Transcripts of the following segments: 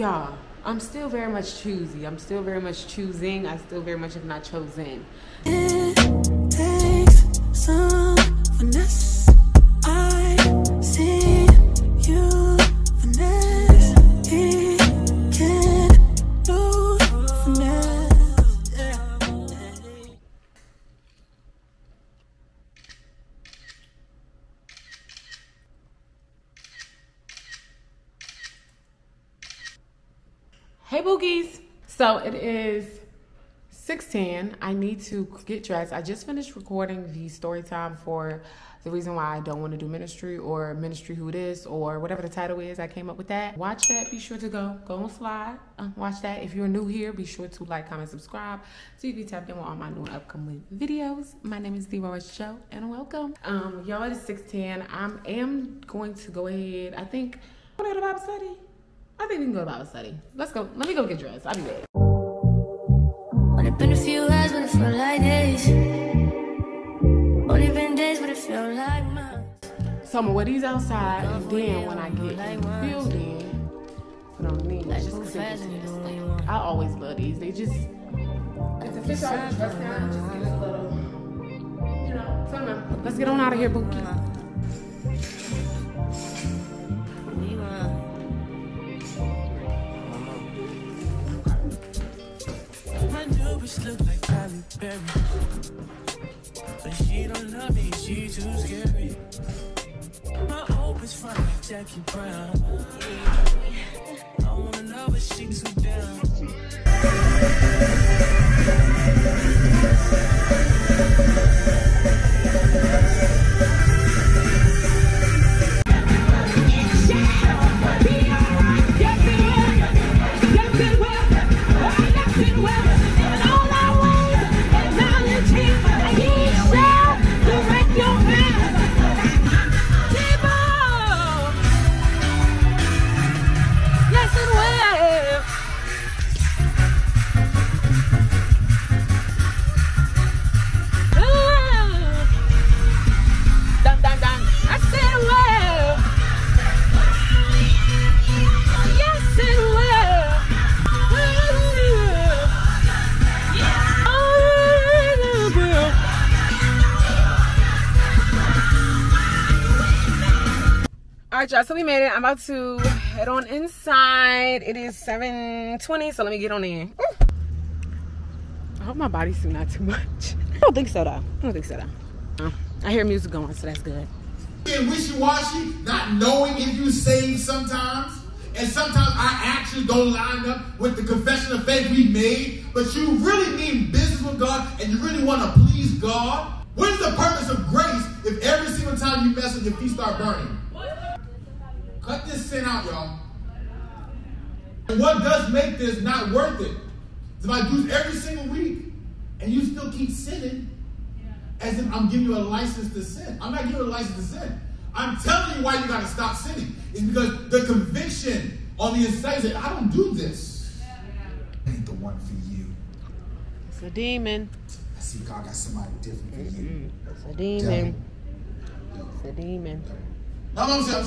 y'all, I'm still very much choosy. I'm still very much choosing. I still very much have not chosen. It takes some finesse. So it is 610. I need to get dressed. I just finished recording the story time for the reason why I don't want to do ministry or ministry who it is or whatever the title is. I came up with that. Watch that. Be sure to go. Go on slide. Uh, watch that. If you're new here, be sure to like, comment, subscribe so you can tap in with all my new upcoming videos. My name is TheeRawestJO and welcome. Um, y'all, it is 610. I am going to go ahead. I think, Bible study? I think we can go to Bible study. Let's go. Let me go get dressed. I'll be back. Only been a few hours, but it felt like days. Only been days, but it felt like months. So I'm gonna wear these outside, and then when I get in the building, put on these. Like Just 'cause they fast and you just- do what you want. I always love these. They just it's a fish out of dress now. Just give it a little, you know. So let's get on out of here, Bookie. Newest look like Halle Berry. But she don't love me, she too scary. My hope is fine like Jackie Brown. I wanna love her, she too down. Yes, So we made it. I'm about to head on inside. It is 7:20, so let me get on in. Ooh. I hope my bodysuit not too much. I don't think so though. I don't think so though. Uh, I hear music going, so that's good. being wishy-washy, not knowing if you saved sometimes. And sometimes our actions don't line up with the confession of faith we made, but you really mean business with God and you really want to please God. What is the purpose of grace if every single time you mess with your feet start burning? Cut this sin out, y'all. And what does make this not worth it? Is if I do this every single week and you still keep sinning, as if I'm giving you a license to sin. I'm not giving you a license to sin. I'm telling you why you got to stop sinning. It's because the conviction on the inside is that I don't do this. Ain't the one for you. It's a demon. I see God got somebody different for you. It's a demon. It's a demon. No, I'm saying.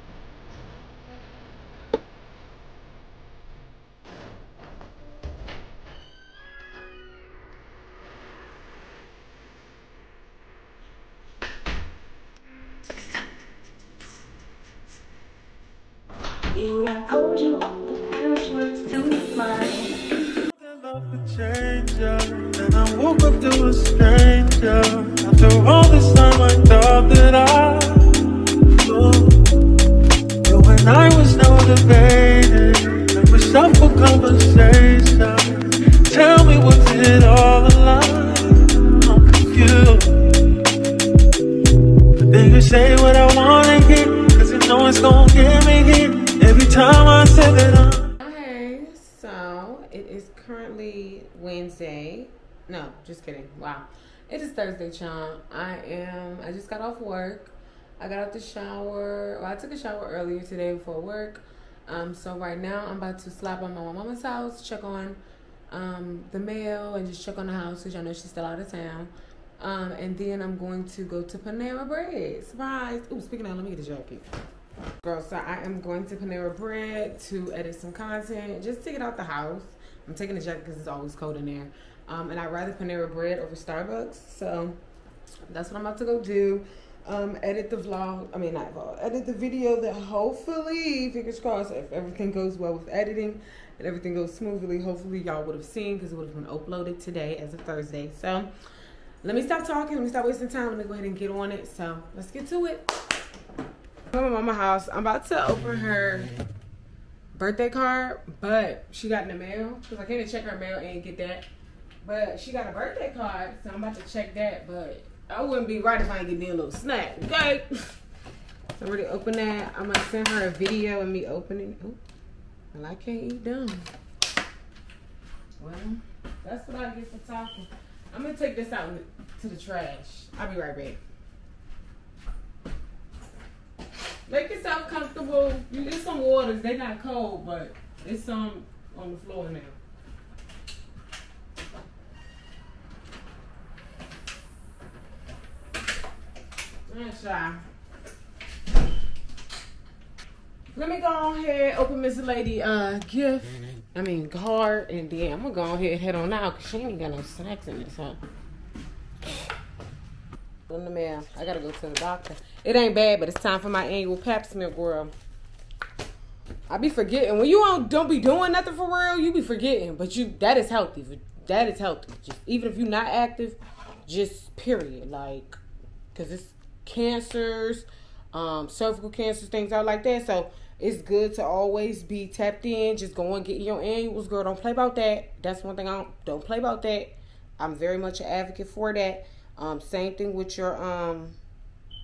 Wednesday. No, just kidding. Wow. It is Thursday, y'all. I am, I just got off work. I got out the shower. Well, I took a shower earlier today before work. Um, so right now I'm about to slap on my mama's house, check on um, the mail, and just check on the house because y'all know she's still out of town. Um, and then I'm going to go to Panera Bread. Surprise! Ooh, speaking of, let me get a jacket. Girl, so I am going to Panera Bread to edit some content, just to get out the house. I'm taking the jacket because it's always cold in there. Um, and I'd rather Panera Bread over Starbucks. So that's what I'm about to go do. Um, edit the vlog. I mean, not vlog. Edit the video that hopefully, fingers crossed, if everything goes well with editing and everything goes smoothly, hopefully y'all would have seen because it would have been uploaded today as of Thursday. So let me stop talking. Let me stop wasting time. Let me go ahead and get on it. So let's get to it. I'm at mama house. I'm about to open her birthday card, but she got in the mail because I came to check her mail and get that. But she got a birthday card, so I'm about to check that. But I wouldn't be right if I ain't get me a little snack, okay? So I'm ready to open that. I'm gonna send her a video of me opening. Oh, well, I can't eat dumb. Well, that's what I get for talking. I'm gonna take this out to the trash. I'll be right back. Make yourself comfortable. You get some waters. They're not cold, but it's some on the floor now. Let me go ahead open Miss Lady uh gift. I mean card and then I'm gonna go ahead and head on out because she ain't got no snacks in this, huh? In the mail. I gotta go to the doctor. It ain't bad, but it's time for my annual pap smear, girl. I be forgetting when you don't don't be doing nothing for real. You be forgetting, but you that is healthy. That is healthy. Just, even if you're not active, just period. Like, cause it's cancers, um, cervical cancers, things out like that. So it's good to always be tapped in. Just go and get your annuals, girl. Don't play about that. That's one thing I don't don't play about that. I'm very much an advocate for that. Um, same thing with your um,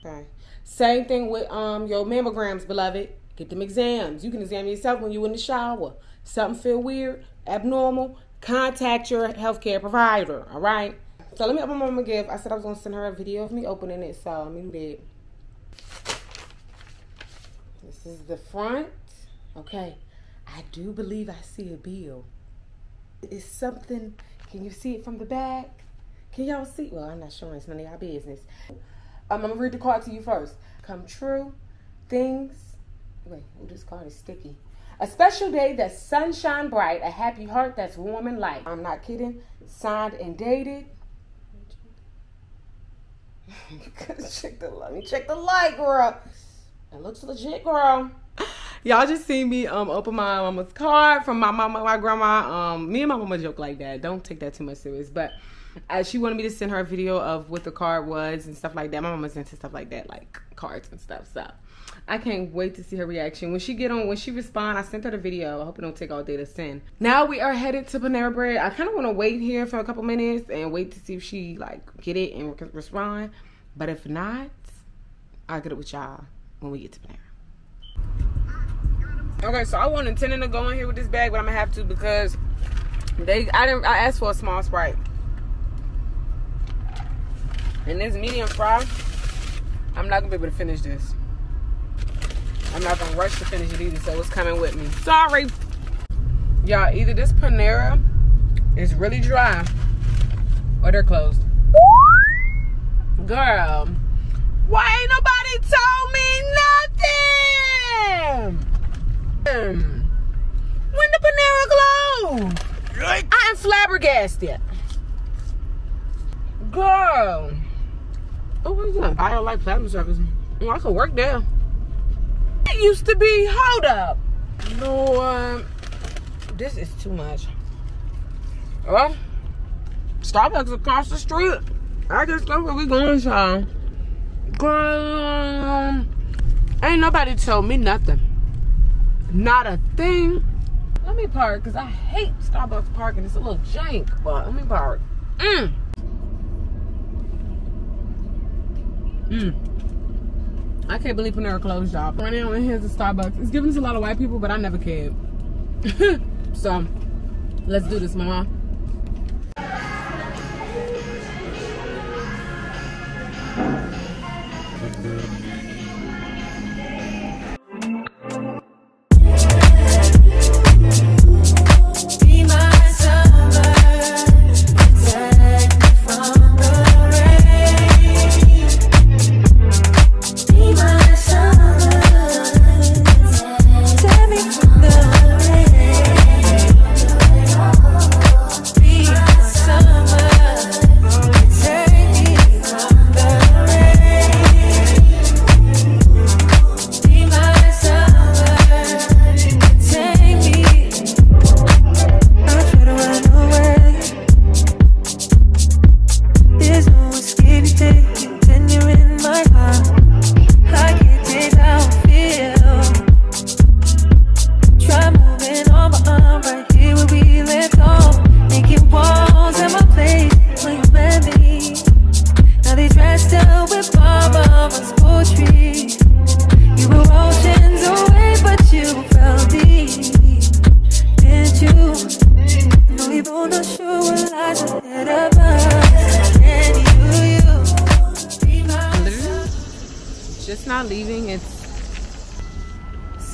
okay. Same thing with um your mammograms, beloved. Get them exams. You can examine yourself when you're in the shower. Something feel weird, abnormal, contact your healthcare provider. All right. So let me open my mama gift. I said I was gonna send her a video of me opening it. So let me do that. This is the front. Okay. I do believe I see a bill. It's something. Can you see it from the back? Can y'all see? Well, I'm not showing. It's none of y'all business. I'm gonna read the card to you first. Come true. Things. Wait, oh, this card is sticky. A special day that's sunshine bright. A happy heart that's warm and light. I'm not kidding. Signed and dated. check the let me check the light, girl. It looks legit, girl. Y'all just seen me um open my mama's card from my mama, my grandma. Um, me and my mama joke like that. Don't take that too much serious, but she wanted me to send her a video of what the card was and stuff like that. My mama's into stuff like that, like cards and stuff. So I can't wait to see her reaction. When she get on, when she respond, I sent her the video. I hope it don't take all day to send. Now we are headed to Panera Bread. I kind of want to wait here for a couple minutes and wait to see if she like get it and re- respond. But if not, I'll get it with y'all when we get to Panera. Okay, so I wasn't intending to go in here with this bag, but I'm gonna have to because they I didn't I asked for a small sprite. And this medium fry, I'm not gonna be able to finish this. I'm not gonna rush to finish it either, so it's coming with me. Sorry. Y'all, either this Panera is really dry or they're closed. Girl, why ain't nobody told me nothing? Um, When the Panera closed? I am flabbergasted. Girl. Oh, what is that? I don't like platinum circles. Oh, I could work there. It used to be, hold up. Lord, this is too much. Well, Starbucks across the street. I guess that's where we going. Girl, ain't nobody told me nothing. Not a thing. Let me park, because I hate Starbucks parking. It's a little jank, but let me park. Mm. Mm. I can't believe Panera closed y'all. Right now, and here's the Starbucks. It's giving us a lot of white people, but I never cared. so, let's do this, mama.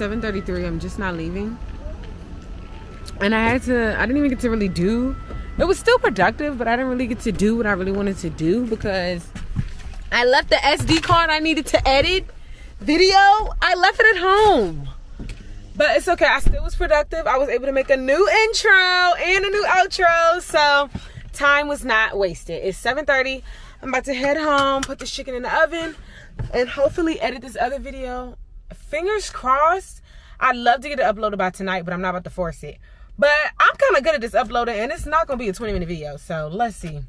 7:33. I'm just not leaving. And I had to. I didn't even get to really do. It was still productive, but I didn't really get to do what I really wanted to do because I left the SD card I needed to edit video. I left it at home. But it's okay. I still was productive. I was able to make a new intro and a new outro. So time was not wasted. It's 7:30. I'm about to head home, put this chicken in the oven, and hopefully edit this other video. Fingers crossed. I'd love to get it uploaded by tonight, but I'm not about to force it. But I'm kind of good at this uploading, and it's not gonna be a 20 minute video. So let's see.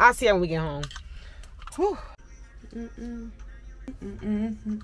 I'll see you when we get home. Whew. Mm-mm. Mm-mm. Easy.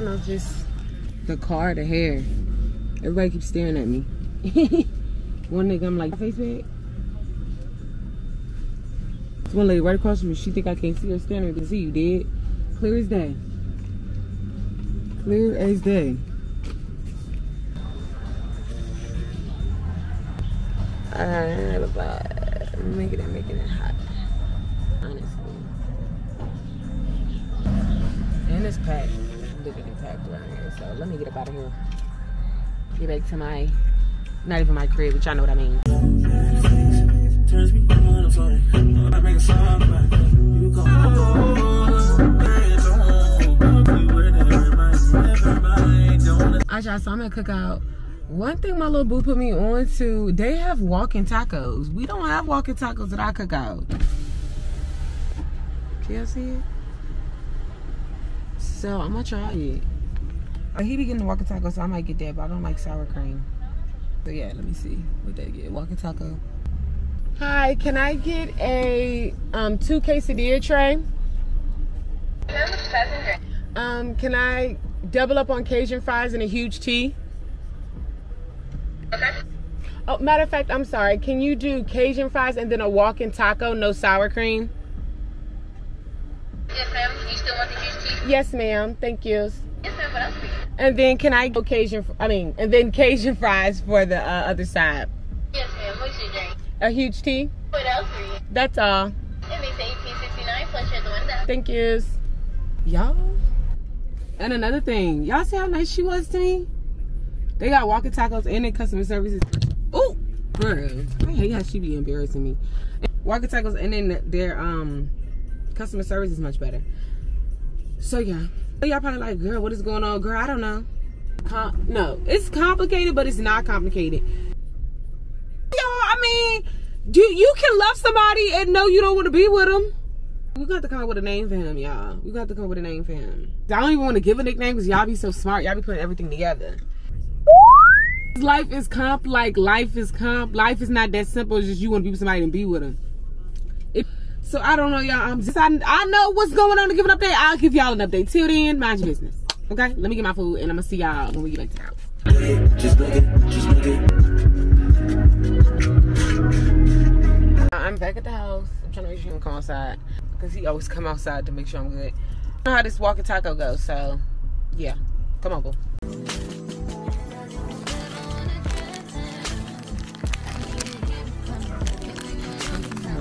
Don't know if it's the car, the hair. Everybody keeps staring at me. one nigga, I'm like, face bag. This one lady right across from me. She think I can't see her standing. I see you, dead. Clear as day. Clear as day. Alright, but making it, making it hot. Honestly. And it's packed. Let me get up out of here. Get back to my, not even my crib, but y'all know what I mean. Turns me on the phone. I make a song about it. You go home. It's on. You with everybody. Everybody don't I y'all, so I'm at Cook Out. One thing my little boo put me on to, they have walking tacos. We don't have walking tacos that I Cook Out. Can y'all see it? So I'm gonna try it. Uh, He be getting the walking taco, so I might get that, but I don't like sour cream. So yeah, let me see what they get. Walking taco. Hi, can I get a um, two quesadilla tray? Um, can I double up on Cajun fries and a huge tea? Okay. Oh, matter of fact, I'm sorry. Can you do Cajun fries and then a walking taco, no sour cream? Yes, ma'am. You still want the huge tea? Yes, ma'am. Thank you. Yes, ma'am. What else for you? And then can I go Cajun? I mean, and then Cajun fries for the uh, other side. Yes, ma'am. What's your drink? A huge tea. What else for you? That's all. It makes eighteen sixty nine plus you're the window. Thank yous. Y'all. And another thing, y'all see how nice she was to me? They got walking tacos and their customer services. Oh, girl. I hate how she be embarrassing me. Walking tacos and then their um customer service is much better. So yeah. Y'all probably like, girl, what is going on? Girl, I don't know. Com- no, it's complicated, but it's not complicated. Yo, I mean, do you can love somebody and know you don't want to be with them? We got to come up with a name for him, y'all. We got to come up with a name for him. I don't even want to give a nickname because y'all be so smart. Y'all be putting everything together. Life is comp, like life is comp. Life is not that simple. It's just you want to be with somebody and be with them. It, so I don't know, y'all. I'm just I, I know what's going on to give an update. I'll give y'all an update. Till then, mind your business. Okay? Let me get my food and I'm gonna see y'all when we get back to the house. Just book it. Just book it. Uh, I'm back at the house. I'm trying to make sure he don't come outside. Because he always come outside to make sure I'm good. I know how this walking taco goes, so yeah. Come on, boo.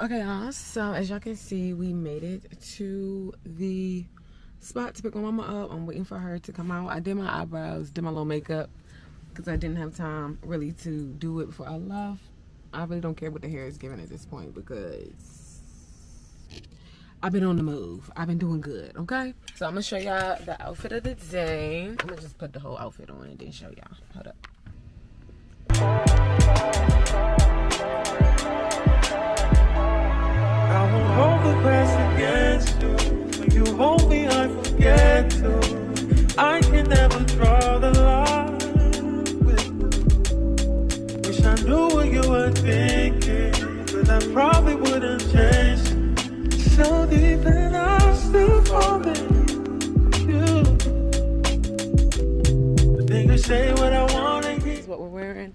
Okay, y'all. So as y'all can see, we made it to the spot to pick my mama up. I'm waiting for her to come out. I did my eyebrows, did my little makeup because I didn't have time really to do it before I left. I really don't care what the hair is giving at this point because I've been on the move. I've been doing good, okay? So I'm gonna show y'all the outfit of the day. I'm gonna just put the whole outfit on and then show y'all. Hold up. Hold the against you. When you hold me, I forget to. I can never draw the line with you. Wish I knew what you were thinking, but I probably wouldn't change. So deep and I'm still falling. You. You say what I want is what we're wearing.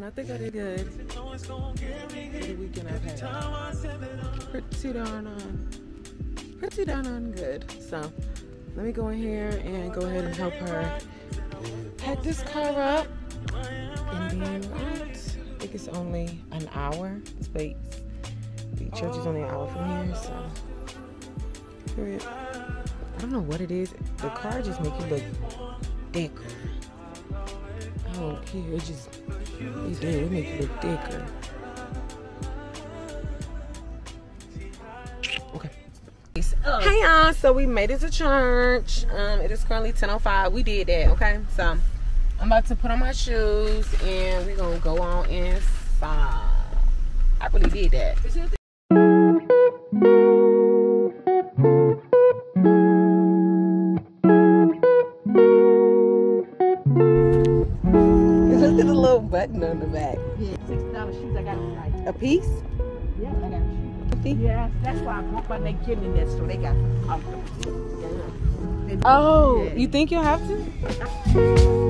And I think I did good. It's the weekend I've had. Pretty darn on pretty darn on good. So let me go in here and go ahead and help her pack this car up. And then what? I think it's only an hour. Space the church is only an hour from here so. Period. I don't know what it is. The car just make you look thicker. I don't care it just it it make you look thicker Okay. Hey y'all, so we made it to church. Um, it is currently 10.05. We did that, okay? So I'm about to put on my shoes and we're gonna go on inside. I really did that. Piece? Yeah, I got? Yeah, that's why I bought my they kid in that so they got comfortable. Yeah. Oh, Yeah. you think you'll have to?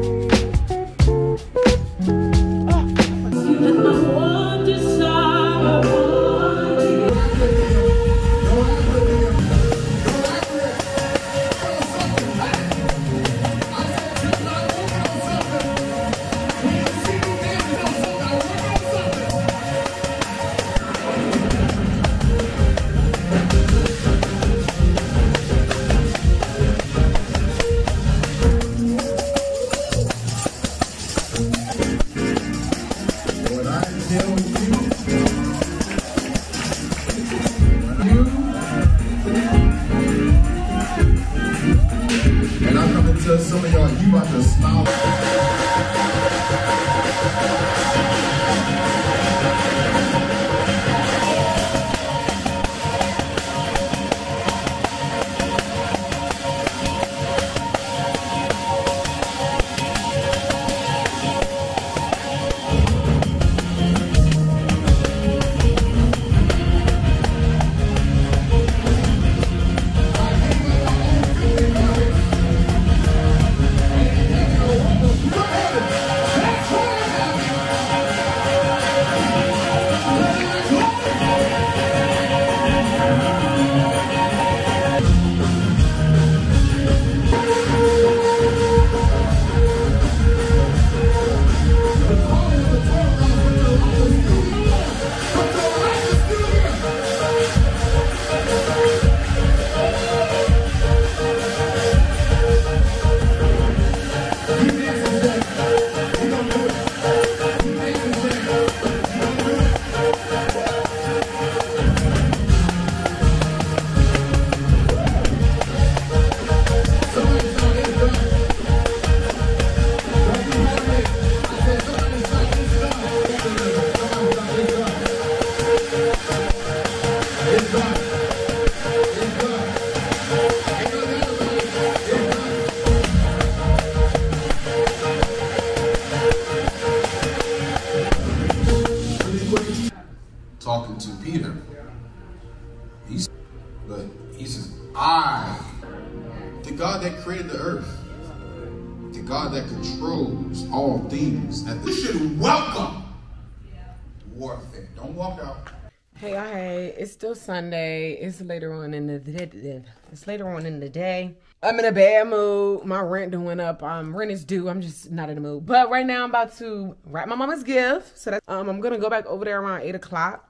Sunday. It's later on in the it's later on in the day. I'm in a bad mood. My rent went up. Um, rent is due. I'm just not in the mood. But right now, I'm about to wrap my mama's gift. So that's um, I'm gonna go back over there around eight o'clock.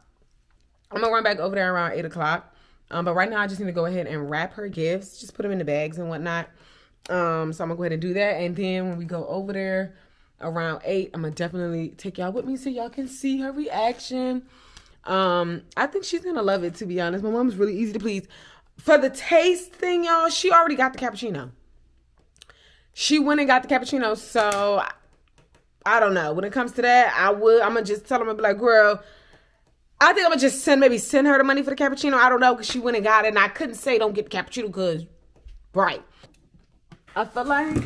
I'm gonna run back over there around eight o'clock. Um, but right now, I just need to go ahead and wrap her gifts. Just put them in the bags and whatnot. Um, so I'm gonna go ahead and do that. And then when we go over there around eight, I'm gonna definitely take y'all with me so y'all can see her reaction. Um, I think she's gonna love it to be honest. My mom's really easy to please. For the taste thing, y'all, she already got the cappuccino. She went and got the cappuccino, so I don't know. When it comes to that, I would I'm gonna just tell her, be like, girl, I think I'm gonna just send maybe send her the money for the cappuccino. I don't know, cause she went and got it, and I couldn't say don't get the cappuccino, cause right. I feel like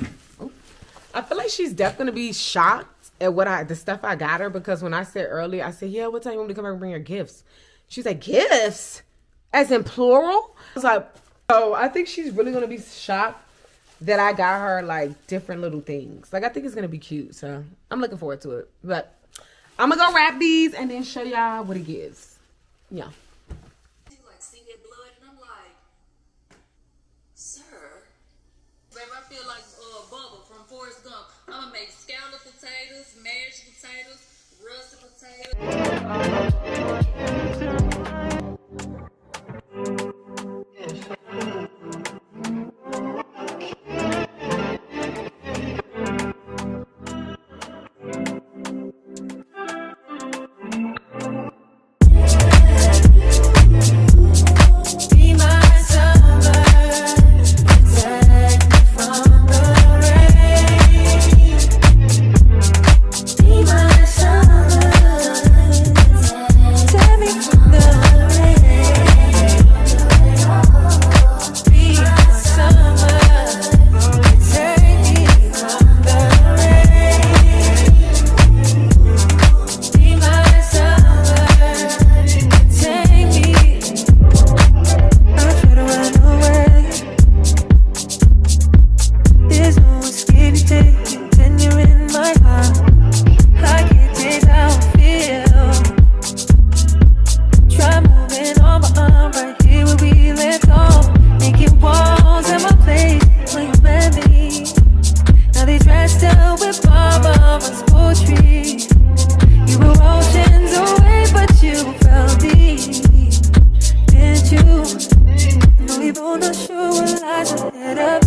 I feel like she's definitely gonna be shocked at what I the stuff I got her because when I said earlier, I said, Yeah, what time you want me to come back and bring her gifts? She's like, Gifts? As in plural? I was like, Oh, I think she's really gonna be shocked that I got her like different little things. Like I think it's gonna be cute. So I'm looking forward to it. But I'm gonna go wrap these and then show y'all what it gives. Yeah. sério. Lies ahead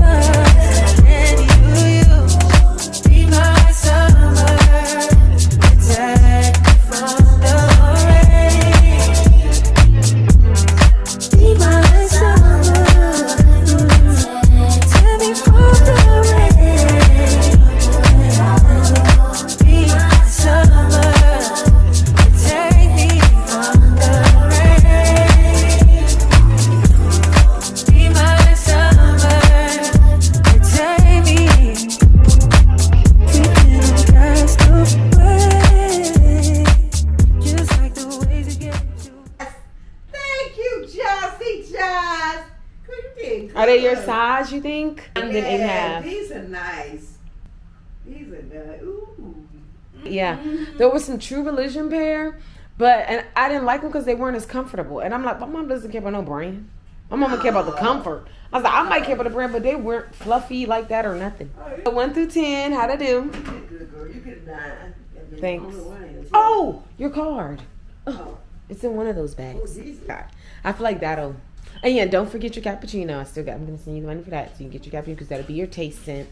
Yeah, there was some True Religion pair, but and I didn't like them because they weren't as comfortable. And I'm like, my mom doesn't care about no brand. My mama care about the comfort. I was like, I might care about the brand, but they weren't fluffy like that or nothing. So one through ten, how to do? You did good, girl. You get nine. Thanks. only one is- Oh, your card. Oh. It's in one of those bags. Oh. I feel like that'll. And yeah, don't forget your cappuccino. I still got. I'm gonna send you the money for that, so you can get your cappuccino because that'll be your taste scent.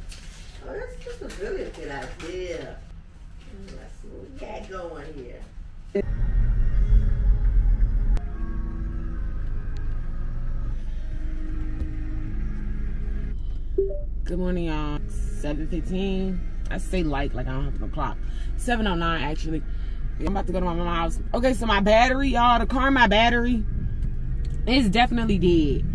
Oh, that's just a really good idea. Let's see what we got going here. Good morning, y'all. 7.15. I say like, like I don't have no clock. 7.09, actually. I'm about to go to my mom's house. Okay, so my battery, y'all, the car, my battery is definitely dead.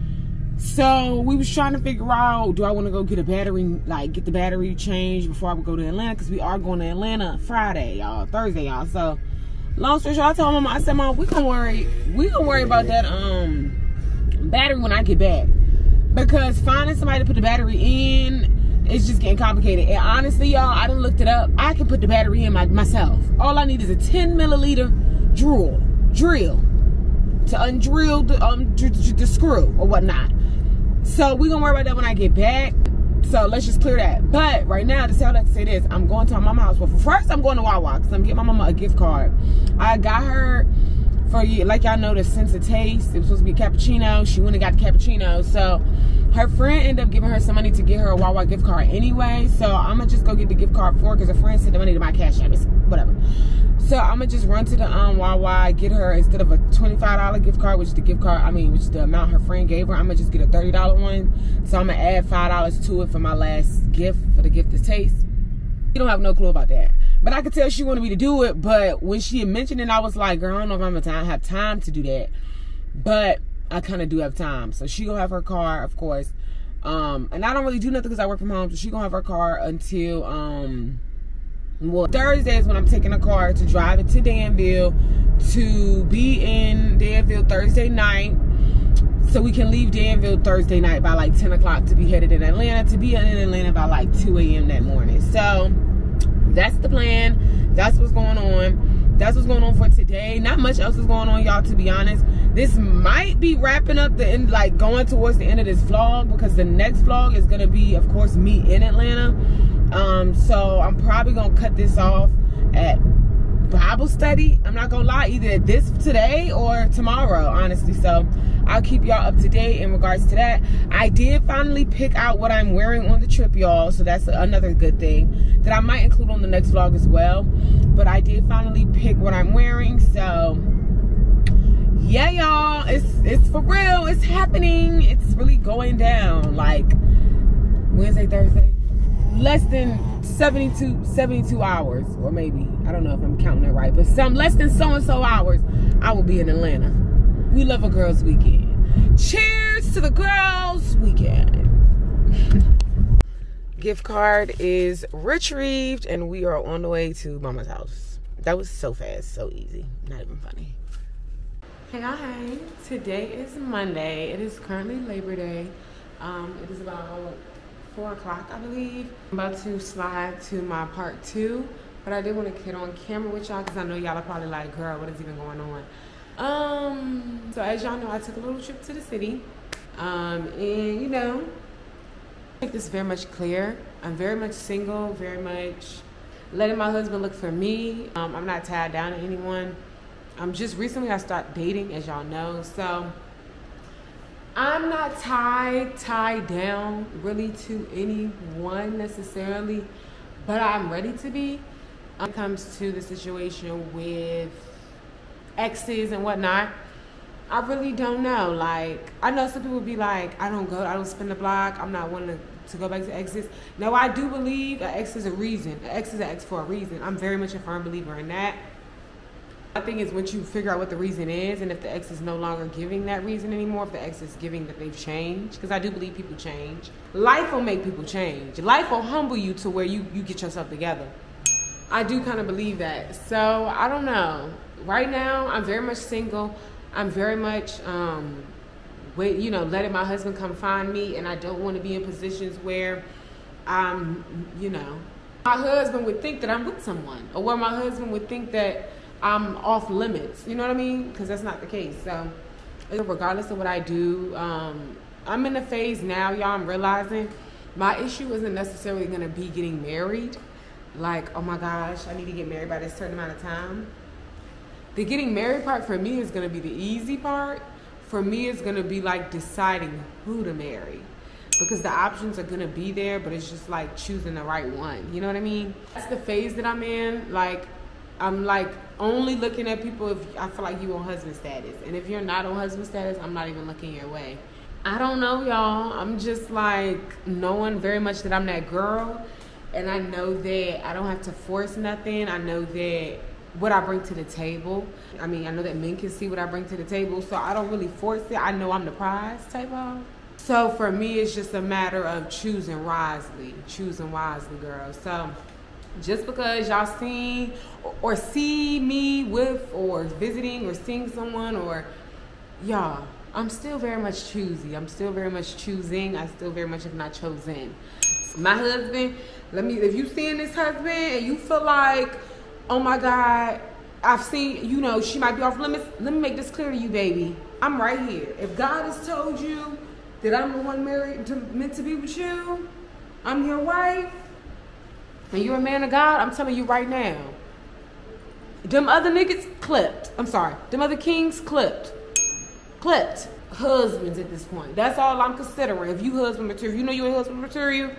So we was trying to figure out, do I want to go get a battery, like get the battery changed before I would go to Atlanta? Because we are going to Atlanta Friday, y'all, Thursday, y'all. So long story short, I told my mom, I said, Mom, we gonna worry, we gonna worry about that um battery when I get back. Because finding somebody to put the battery in is just getting complicated. And honestly, y'all, I done looked it up. I can put the battery in my, myself. All I need is a 10 milliliter drill, drill to undrill the, um, the screw or whatnot. So we gonna worry about that when I get back. So let's just clear that. But right now, to tell that to say this, I'm going to my mama's house. Well, first, I'm going to Wawa because I'm getting my mama a gift card. I got her for you, like y'all know, the sense of taste. It was supposed to be cappuccino. She went and got the cappuccino. So her friend ended up giving her some money to get her a Wawa gift card anyway. So I'm gonna just go get the gift card for because her friend sent the money to my cash app. It's whatever. So I'm gonna just run to the um Wawa, get her instead of a $25 gift card, which is the gift card, I mean, which is the amount her friend gave her. I'm gonna just get a $30 one. So I'm gonna add five dollars to it for my last gift for the gift of taste. You don't have no clue about that. But I could tell she wanted me to do it. But when she mentioned it, I was like, girl, I don't know if I'm gonna have time to do that. But I kind of do have time. So she gonna have her car, of course. Um, and I don't really do nothing because I work from home. So she gonna have her car until um, well, Thursday is when I'm taking a car to drive it to Danville to be in Danville Thursday night. So we can leave Danville Thursday night by like 10 o'clock to be headed in Atlanta, to be in Atlanta by like 2 a.m. that morning. So that's the plan. That's what's going on. That's what's going on for today. Not much else is going on, y'all, to be honest. This might be wrapping up the end, like going towards the end of this vlog because the next vlog is going to be, of course, me in Atlanta. Um, so I'm probably going to cut this off at Bible study. I'm not gonna lie, either this today or tomorrow, honestly. So I'll keep y'all up to date in regards to that. I did finally pick out what I'm wearing on the trip, y'all. So that's another good thing that I might include on the next vlog as well. But I did finally pick what I'm wearing. So yeah, y'all, it's it's for real. It's happening. It's really going down. Like Wednesday, Thursday less than 72 72 hours or maybe i don't know if i'm counting it right but some less than so and so hours i will be in atlanta we love a girls weekend cheers to the girls weekend gift card is retrieved and we are on the way to mama's house that was so fast so easy not even funny hey guys, today is monday it is currently labor day um, it is about four o'clock, I believe. I'm about to slide to my part two, but I did want to get on camera with y'all because I know y'all are probably like, girl, what is even going on? Um, so as y'all know, I took a little trip to the city. Um, and you know, make this very much clear. I'm very much single, very much letting my husband look for me. Um, I'm not tied down to anyone. Um, just recently I started dating, as y'all know. So I'm not tied, tied down really to anyone necessarily, but I'm ready to be. When it comes to the situation with exes and whatnot, I really don't know. Like, I know some people be like, I don't go, I don't spin the block, I'm not one to, to go back to exes. No, I do believe an ex is a reason. An ex is an ex for a reason. I'm very much a firm believer in that. I think is once you figure out what the reason is, and if the ex is no longer giving that reason anymore, if the ex is giving that they've changed, because I do believe people change. Life will make people change. Life will humble you to where you, you get yourself together. I do kind of believe that. So I don't know. Right now, I'm very much single. I'm very much, um, wait, you know, letting my husband come find me, and I don't want to be in positions where I'm, you know, my husband would think that I'm with someone, or where my husband would think that I'm off limits. You know what I mean? Because that's not the case. So, regardless of what I do, um, I'm in a phase now, y'all. I'm realizing my issue isn't necessarily going to be getting married. Like, oh my gosh, I need to get married by this certain amount of time. The getting married part for me is going to be the easy part. For me, it's going to be like deciding who to marry. Because the options are going to be there, but it's just like choosing the right one. You know what I mean? That's the phase that I'm in. Like, I'm like only looking at people if I feel like you on husband status. And if you're not on husband status, I'm not even looking your way. I don't know, y'all. I'm just like knowing very much that I'm that girl. And I know that I don't have to force nothing. I know that what I bring to the table. I mean, I know that men can see what I bring to the table. So I don't really force it. I know I'm the prize type of. So for me, it's just a matter of choosing wisely. Choosing wisely, girl. So Just because y'all see or see me with or visiting or seeing someone or y'all, I'm still very much choosy. I'm still very much choosing. I still very much have not chosen. My husband, let me if you seeing this husband and you feel like, oh my God, I've seen, you know, she might be off limits. Let me make this clear to you, baby. I'm right here. If God has told you that I'm the one married to meant to be with you, I'm your wife, and you're a man of God, I'm telling you right now. Them other niggas clipped. I'm sorry. Them other kings clipped. Clipped. Husbands at this point. That's all I'm considering. If you husband material, you know you ain't husband material,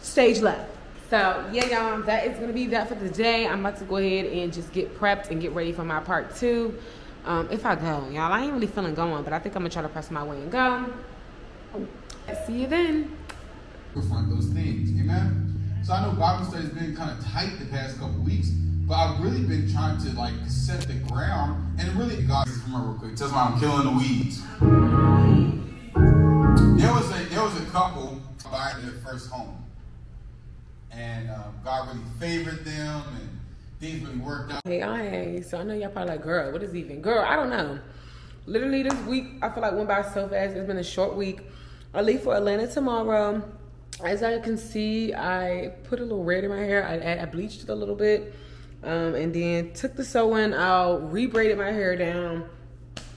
stage left. So yeah, y'all, that is gonna be that for the day. I'm about to go ahead and just get prepped and get ready for my part two. Um, if I go, y'all, I ain't really feeling going, but I think I'm gonna try to press my way and go. I See you then. Those things. So I know Bible study has been kind of tight the past couple weeks, but I've really been trying to like set the ground and really God her real quick. Tells me I'm killing the weeds. There was a there was a couple buying their first home, and um, God really favored them, and things really worked out. Hey, I hey, so I know y'all probably like, girl, what is even? Girl, I don't know. Literally this week, I feel like went by so fast. It's been a short week. I leave for Atlanta tomorrow. As I can see, I put a little red in my hair. I, I bleached it a little bit. Um, and then took the sewing out, rebraided my hair down,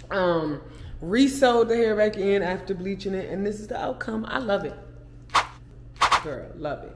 um, re-sewed the hair back in after bleaching it, and this is the outcome. I love it. Girl, love it.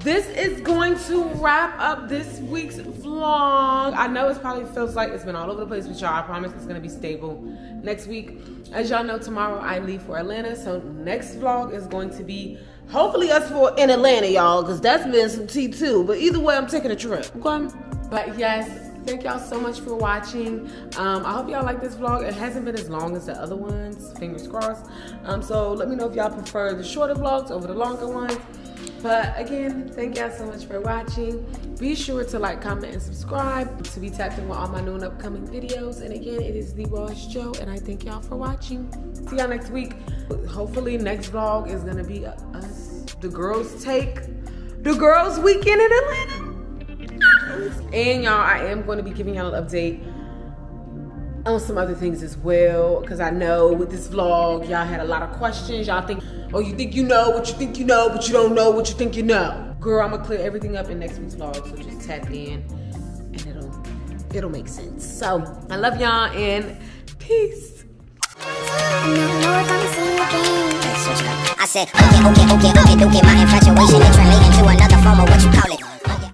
This is going to wrap up this week's vlog. I know it probably feels like it's been all over the place with y'all. I promise it's gonna be stable next week. As y'all know, tomorrow I leave for Atlanta. So next vlog is going to be hopefully us for in Atlanta, y'all, because that's been some tea too. But either way, I'm taking a trip. Okay? But yes, thank y'all so much for watching. Um, I hope y'all like this vlog. It hasn't been as long as the other ones, fingers crossed. Um, so let me know if y'all prefer the shorter vlogs over the longer ones. But again, thank y'all so much for watching. Be sure to like, comment, and subscribe to be tapped in with all my new and upcoming videos. And again, it is TheeRawestJO, and I thank y'all for watching. See y'all next week. Hopefully, next vlog is gonna be us, the girls take the girls weekend in Atlanta. And y'all, I am going to be giving y'all an update on some other things as well because I know with this vlog y'all had a lot of questions. Y'all think oh you think you know what you think you know but you don't know what you think you know. Girl I'm gonna clear everything up in next week's vlog so just tap in and it'll it'll make sense. So I love y'all and peace. I said, okay, okay, okay, okay, okay, my infatuation another form of what you call it.